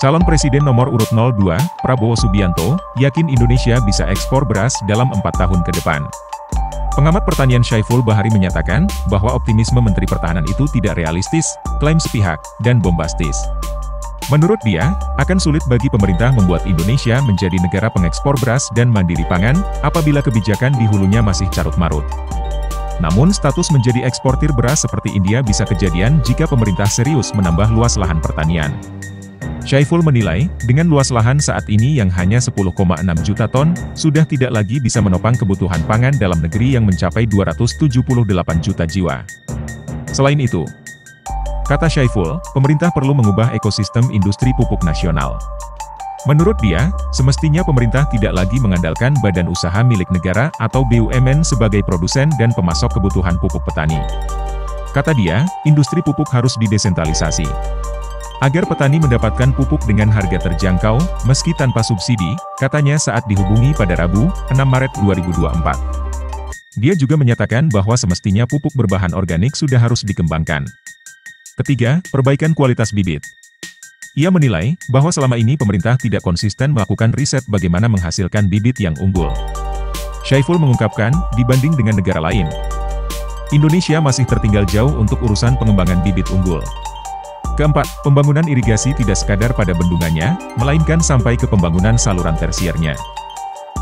Calon Presiden nomor urut 02, Prabowo Subianto, yakin Indonesia bisa ekspor beras dalam empat tahun ke depan. Pengamat pertanian Syaiful Bahari menyatakan, bahwa optimisme Menteri Pertahanan itu tidak realistis, klaim sepihak, dan bombastis. Menurut dia, akan sulit bagi pemerintah membuat Indonesia menjadi negara pengekspor beras dan mandiri pangan, apabila kebijakan di hulunya masih carut-marut. Namun status menjadi eksportir beras seperti India bisa kejadian jika pemerintah serius menambah luas lahan pertanian. Syaiful menilai, dengan luas lahan saat ini yang hanya 10,6 juta ton, sudah tidak lagi bisa menopang kebutuhan pangan dalam negeri yang mencapai 278 juta jiwa. Selain itu, kata Syaiful, pemerintah perlu mengubah ekosistem industri pupuk nasional. Menurut dia, semestinya pemerintah tidak lagi mengandalkan badan usaha milik negara atau BUMN sebagai produsen dan pemasok kebutuhan pupuk petani. Kata dia, industri pupuk harus didesentralisasi. Agar petani mendapatkan pupuk dengan harga terjangkau, meski tanpa subsidi, katanya saat dihubungi pada Rabu, 6 Maret 2024. Dia juga menyatakan bahwa semestinya pupuk berbahan organik sudah harus dikembangkan. Ketiga, perbaikan kualitas bibit. Ia menilai, bahwa selama ini pemerintah tidak konsisten melakukan riset bagaimana menghasilkan bibit yang unggul. Syaiful mengungkapkan, dibanding dengan negara lain, Indonesia masih tertinggal jauh untuk urusan pengembangan bibit unggul. Keempat, pembangunan irigasi tidak sekadar pada bendungannya, melainkan sampai ke pembangunan saluran tersiernya.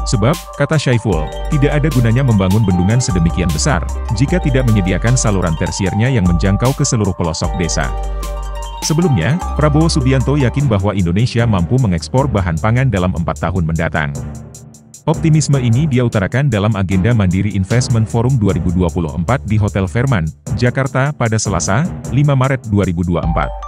Sebab, kata Syaiful, tidak ada gunanya membangun bendungan sedemikian besar, jika tidak menyediakan saluran tersiernya yang menjangkau ke seluruh pelosok desa. Sebelumnya, Prabowo Subianto yakin bahwa Indonesia mampu mengekspor bahan pangan dalam empat tahun mendatang. Optimisme ini dia utarakan dalam agenda Mandiri Investment Forum 2024 di Hotel Fairman, Jakarta pada Selasa, 5 Maret 2024.